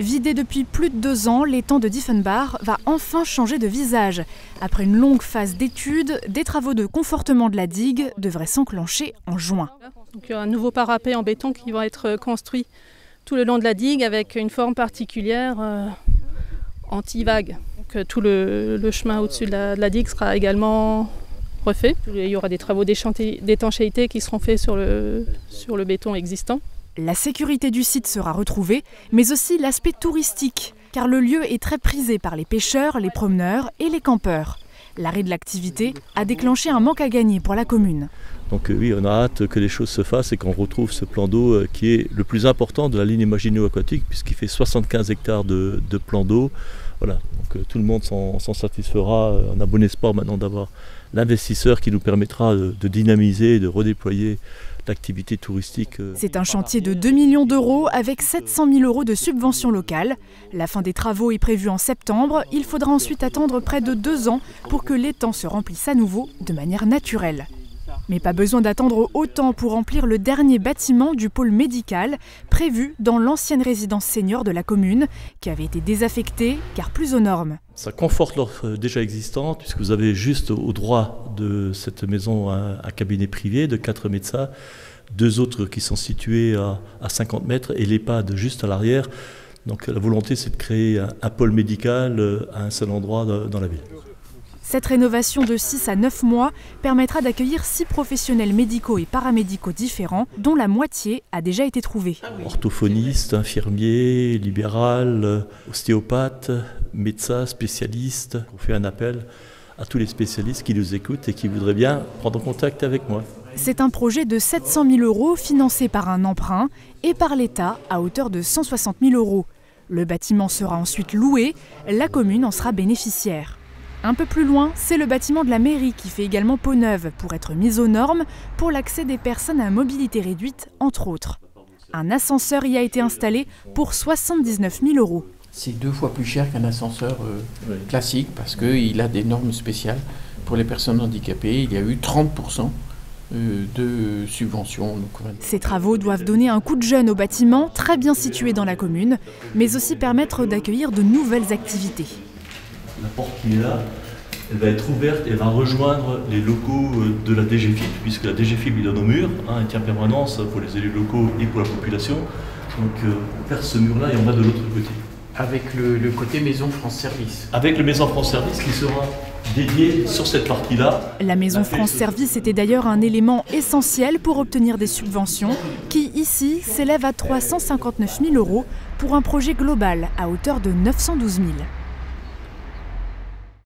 Vidé depuis plus de deux ans, l'étang de Diefenbach va enfin changer de visage. Après une longue phase d'études, des travaux de confortement de la digue devraient s'enclencher en juin. Il y aura un nouveau parapet en béton qui va être construit tout le long de la digue avec une forme particulière euh, anti-vague. Euh, tout le, chemin au-dessus de, la, digue sera également refait. Il y aura des travaux d'étanchéité qui seront faits sur le béton existant. La sécurité du site sera retrouvée, mais aussi l'aspect touristique, car le lieu est très prisé par les pêcheurs, les promeneurs et les campeurs. L'arrêt de l'activité a déclenché un manque à gagner pour la commune. Donc euh, oui, on a hâte que les choses se fassent et qu'on retrouve ce plan d'eau euh, qui est le plus important de la ligne Imagino-Aquatique puisqu'il fait 75 hectares de, plan d'eau. Voilà, donc euh, tout le monde s'en satisfera. On a bon espoir maintenant d'avoir l'investisseur qui nous permettra de, de dynamiser, de redéployer l'activité touristique. C'est un chantier de 2 millions d'euros avec 700 000 euros de subventions locales. La fin des travaux est prévue en septembre. Il faudra ensuite attendre près de deux ans pour que l'étang se remplisse à nouveau de manière naturelle. Mais pas besoin d'attendre autant pour remplir le dernier bâtiment du pôle médical prévu dans l'ancienne résidence senior de la commune, qui avait été désaffectée car plus aux normes. Ça conforte l'offre déjà existante, puisque vous avez juste au droit de cette maison un, cabinet privé de quatre médecins, deux autres qui sont situés à, 50 mètres et l'EHPAD juste à l'arrière. Donc la volonté, c'est de créer un, pôle médical euh, à un seul endroit dans la ville. Cette rénovation de 6 à 9 mois permettra d'accueillir 6 professionnels médicaux et paramédicaux différents, dont la moitié a déjà été trouvée. Orthophoniste, infirmier, libéral, ostéopathe, médecin, spécialiste. On fait un appel à tous les spécialistes qui nous écoutent et qui voudraient bien prendre contact avec moi. C'est un projet de 700 000 euros financé par un emprunt et par l'État à hauteur de 160 000 euros. Le bâtiment sera ensuite loué, la commune en sera bénéficiaire. Un peu plus loin, c'est le bâtiment de la mairie qui fait également peau neuve pour être mis aux normes pour l'accès des personnes à mobilité réduite, entre autres. Un ascenseur y a été installé pour 79 000 euros. C'est deux fois plus cher qu'un ascenseur euh, classique parce qu'il a des normes spéciales pour les personnes handicapées. Il y a eu 30% euh, de subventions. Ces travaux doivent donner un coup de jeune au bâtiment, très bien situé dans la commune, mais aussi permettre d'accueillir de nouvelles activités la porte qui est là, elle va être ouverte et va rejoindre les locaux euh, de la DGFIP, puisque la DGFIP est dans nos murs, hein, elle tient permanence pour les élus locaux et pour la population. Donc euh, on perd ce mur-là et on va de l'autre côté. Avec le, côté Maison France Service. Avec le Maison France Service qui sera dédié sur cette partie-là. La Maison France Service était d'ailleurs un élément essentiel pour obtenir des subventions qui, ici, s'élèvent à 359 000 euros pour un projet global à hauteur de 912 000.